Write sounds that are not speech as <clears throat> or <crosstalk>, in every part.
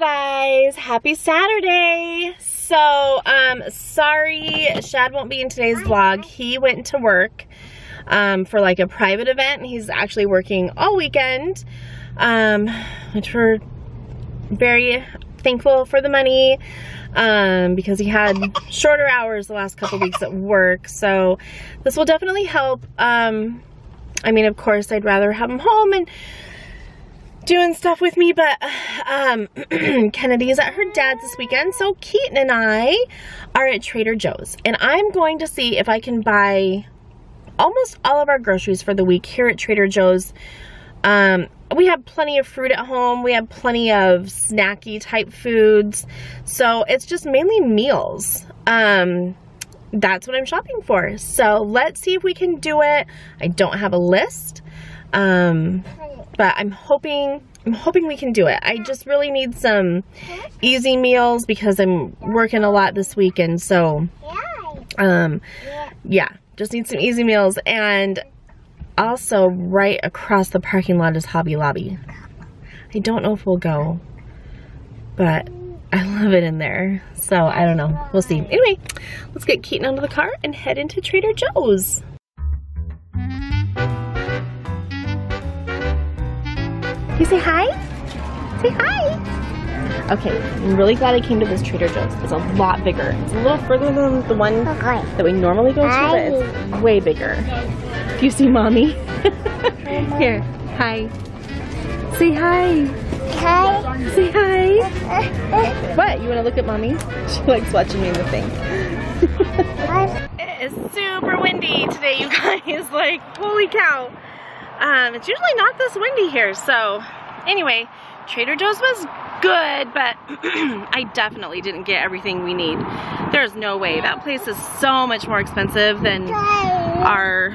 happy Saturday. So, um, sorry, Shadd won't be in today's vlog. He went to work, um, for like a private event. He's actually working all weekend, um, which we're very thankful for the money, um, because he had shorter hours the last couple weeks at work. So this will definitely help. Um, I mean, of course, I'd rather have him home and doing stuff with me, but um, <clears throat> is at her dad's this weekend, so Keaton and I are at Trader Joe's, and I'm going to see if I can buy almost all of our groceries for the week here at Trader Joe's. Um, we have plenty of fruit at home. We have plenty of snacky type foods. So it's just mainly meals. Um, that's what I'm shopping for. So let's see if we can do it. I don't have a list. Um, but I'm hoping I'm hoping we can do it. I just really need some easy meals because I'm working a lot this weekend. So, um, yeah, just need some easy meals. And also, right across the parking lot is Hobby Lobby. I don't know if we'll go, but I love it in there. So, I don't know. We'll see. Anyway, let's get Keaton out the car and head into Trader Joe's. You say hi? Say hi. Okay, I'm really glad I came to this Trader Joe's. It's a lot bigger. It's a little further than the one that we normally go to, but it's way bigger. Do you see mommy? <laughs> Here, hi. Say hi. Hi. Say hi. <laughs> What? You want to look at mommy? She likes watching me in the thing. <laughs> it is super windy today, you guys. Like, holy cow. Um, it's usually not this windy here, so anyway, Trader Joe's was good, but <clears throat> I definitely didn't get everything we need. There's no way. That place is so much more expensive than our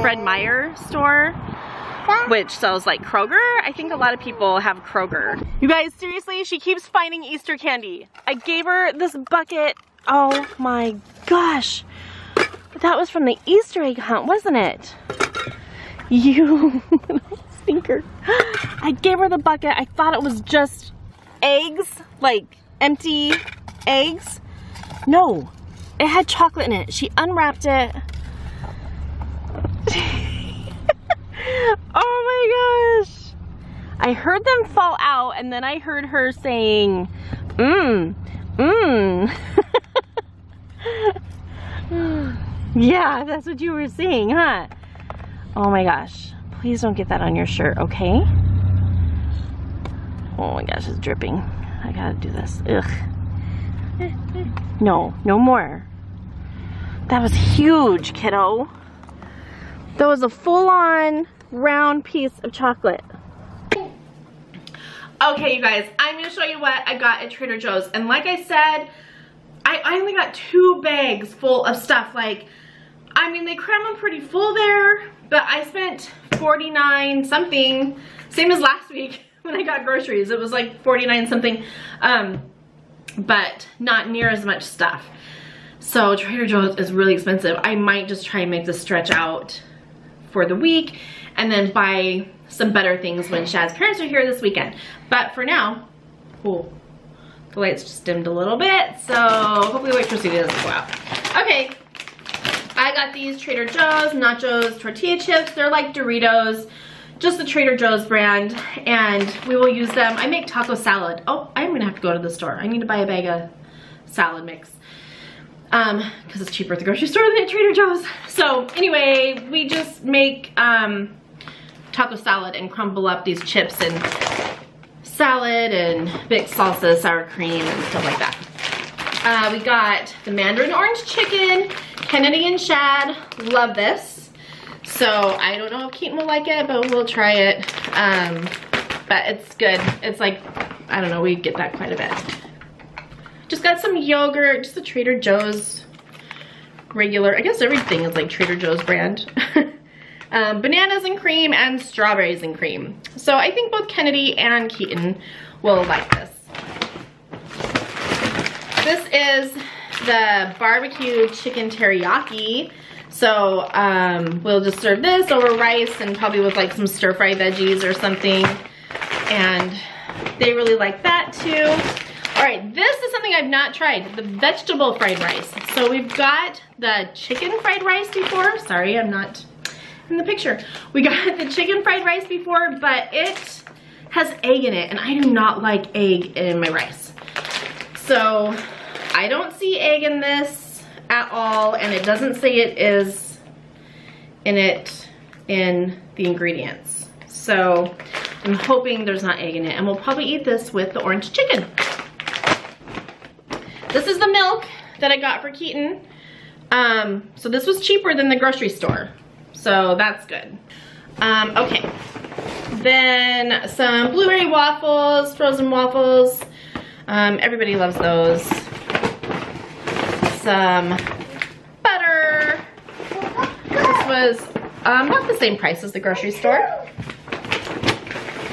Fred Meyer store, which sells like Kroger. I think a lot of people have Kroger. You guys, seriously, she keeps finding Easter candy. I gave her this bucket. Oh my gosh. That was from the Easter egg hunt, wasn't it? You <laughs> stinker. I gave her the bucket. I thought it was just eggs, like empty eggs. No, it had chocolate in it. She unwrapped it. <laughs> oh my gosh. I heard them fall out and then I heard her saying, mmm, mmm. <laughs> yeah, that's what you were saying, huh? Oh my gosh. Please don't get that on your shirt, okay? Oh my gosh, it's dripping. I gotta do this. Ugh. No, no more. That was huge, kiddo. That was a full-on round piece of chocolate. Okay, you guys, I'm gonna show you what I got at Trader Joe's. And like I said, I, I only got two bags full of stuff. Like, I mean, they cram them pretty full there, but I spent 49 something, same as last week <laughs> when I got groceries. It was like 49 something, um, but not near as much stuff. So Trader Joe's is really expensive. I might just try and make this stretch out for the week and then buy some better things when Shadd's parents are here this weekend. But for now, oh, the lights just dimmed a little bit, so hopefully electricity doesn't go out. Okay, I got these Trader Joe's Nachos tortilla chips. They're like Doritos, just the Trader Joe's brand, and we will use them. I make taco salad. Oh, I'm gonna have to go to the store. I need to buy a bag of salad mix um because it's cheaper at the grocery <laughs> store than at Trader Joe's. So anyway, we just make um taco salad and crumble up these chips and salad and mixed salsa, sour cream and stuff like that. Uh, we got the mandarin orange chicken. Kenadie and Shadd love this. So I don't know if Keaton will like it, but we'll try it. Um, but it's good. It's like, I don't know, we get that quite a bit. Just got some yogurt, just a Trader Joe's regular, I guess everything is like Trader Joe's brand. <laughs> um, bananas and cream and strawberries and cream. So I think both Kenadie and Keaton will like this. This is the barbecue chicken teriyaki. So um, we'll just serve this over rice and probably with like some stir fry veggies or something. And they really like that too. All right, this is something I've not tried, the vegetable fried rice. So we've got the chicken fried rice before. Sorry, I'm not in the picture. We got <laughs> the chicken fried rice before, but it has egg in it, and I do not like egg in my rice. So I don't see egg in this at all, and it doesn't say it is in it in the ingredients. So I'm hoping there's not egg in it, and we'll probably eat this with the orange chicken. This is the milk that I got for Keaton. Um, so this was cheaper than the grocery store. So that's good. Um, okay. Then some blueberry waffles, frozen waffles. Um, everybody loves those. Some butter. This was um, not the same price as the grocery store.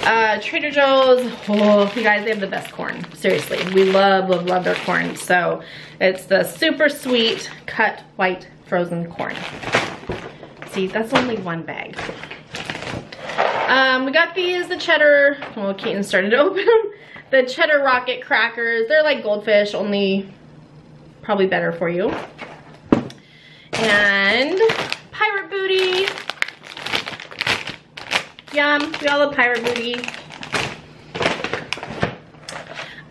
Uh, Trader Joe's, oh, you guys, they have the best corn. Seriously, we love, love, love their corn. So it's the super sweet cut white frozen corn. See, that's only one bag. Um, we got these, the cheddar, well, Keaton started to <laughs> open them. The cheddar rocket crackers. They're like goldfish, only probably better for you. And pirate booty. Yum, we all love pirate booty.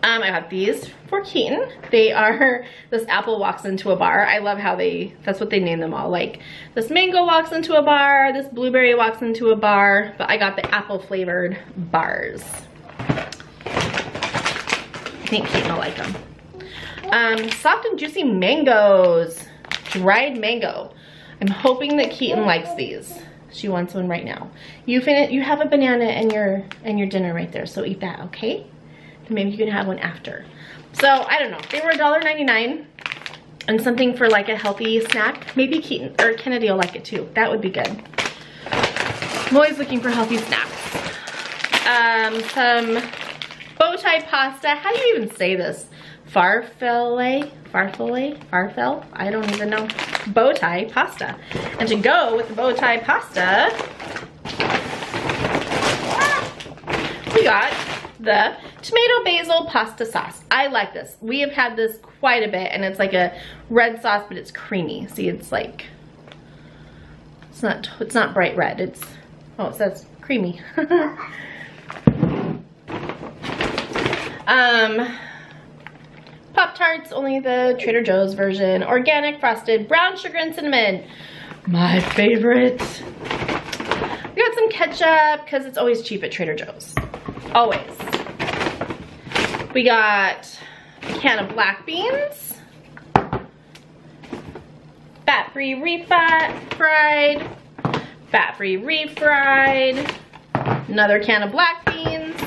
Um, I got these for Keaton. They are, <laughs> this apple walks into a bar. I love how they, that's what they name them all. Like, this mango walks into a bar, this blueberry walks into a bar, but I got the apple flavored bars. I think Keaton will like them. Um, soft and juicy mangoes, dried mango. I'm hoping that Keaton likes these. She wants one right now. You fin you have a banana and your and your dinner right there, so eat that, okay? And maybe you can have one after. So I don't know. They were $1.99 and something for like a healthy snack. Maybe Keaton or Kenadie will like it too. That would be good. I'm always looking for healthy snacks. Um, some bow tie pasta. How do you even say this? Farfalle? Farfalle? Farfel? I don't even know. Bow tie pasta. And to go with the bow tie pasta, ah, we got the tomato basil pasta sauce. I like this. We have had this quite a bit and it's like a red sauce, but it's creamy. See, it's like, it's not, it's not bright red. It's, oh, it says creamy. <laughs> um, Pop-Tarts, only the Trader Joe's version. Organic frosted brown sugar and cinnamon. My favorite. We got some ketchup because it's always cheap at Trader Joe's. Always. We got a can of black beans. Fat-free refried. Fried. Fat-free refried. Another can of black beans.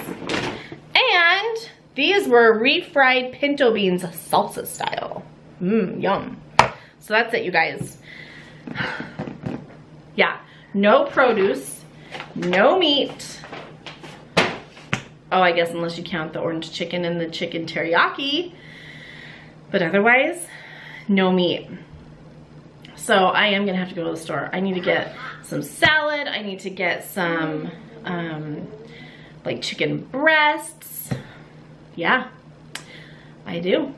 And these were refried pinto beans salsa style. Mmm, yum. So that's it, you guys. <sighs> yeah, no produce, no meat. Oh, I guess unless you count the orange chicken and the chicken teriyaki. But otherwise, no meat. So I am gonna have to go to the store. I need to get some salad. I need to get some um, like chicken breasts yeah, I do.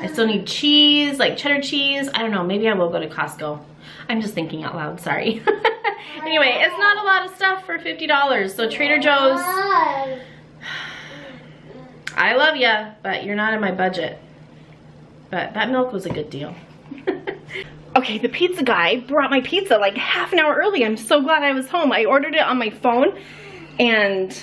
I still need cheese, like cheddar cheese. I don't know, maybe I will go to Costco. I'm just thinking out loud, sorry. <laughs> anyway, it's not a lot of stuff for $50. So Trader Joe's, I love ya, but you're not in my budget. But that milk was a good deal. <laughs> okay, the pizza guy brought my pizza like half an hour early. I'm so glad I was home. I ordered it on my phone and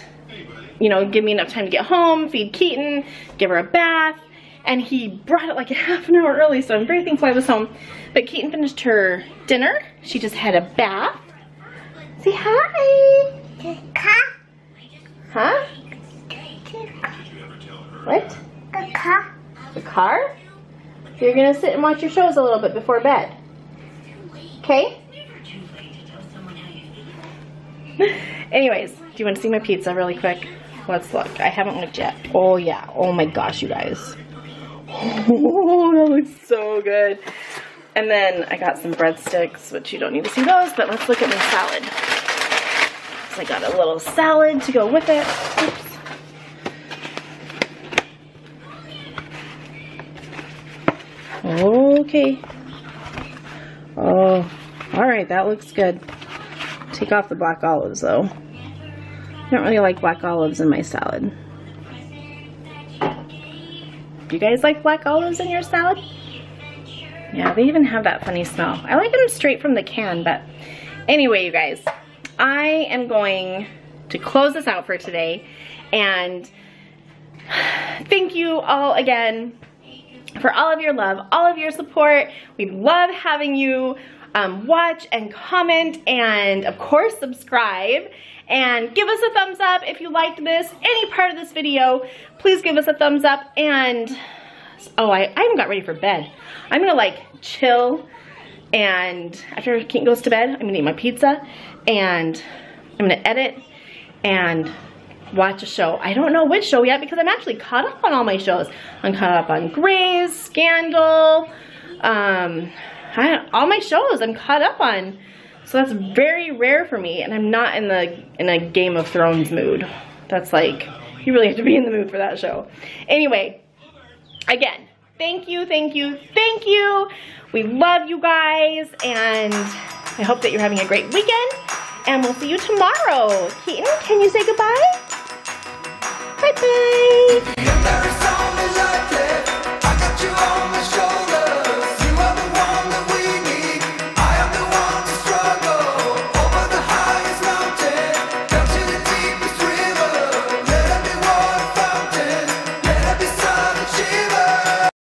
you know, give me enough time to get home, feed Keaton, give her a bath. And he brought it like a <laughs> half an hour early, so I'm very thankful I was home. But Keaton finished her dinner. She just had a bath. Say hi. Huh? What? The car. The car? You're gonna sit and watch your shows a little bit before bed. Okay? <laughs> Anyways, do you want to see my pizza really quick? let's look. I haven't looked yet. Oh, yeah. Oh, my gosh, you guys. <laughs> Oh, that looks so good. And then I got some breadsticks, which you don't need to see those, but let's look at my salad. So I got a little salad to go with it. Oops. Okay. Oh, all right, that looks good. Take off the black olives though. Don't really like black olives in my salad. Do you guys like black olives in your salad? Yeah, they even have that funny smell. I like them straight from the can, but anyway, you guys, I am going to close this out for today and thank you all again for all of your love, all of your support. We love having you um, watch and comment and of course subscribe and give us a thumbs up if you liked this, any part of this video, please give us a thumbs up and, oh, I, I haven't got ready for bed. I'm gonna like chill and after Keaton goes to bed, I'm gonna eat my pizza and I'm gonna edit and watch a show. I don't know which show yet because I'm actually caught up on all my shows. I'm caught up on Grey's, Scandal, um, all my shows I'm caught up on. So that's very rare for me and I'm not in the in a Game of Thrones mood. That's like, you really have to be in the mood for that show. Anyway, again, thank you, thank you, thank you. We love you guys and I hope that you're having a great weekend and we'll see you tomorrow. Keaton, can you say goodbye? Bye-bye.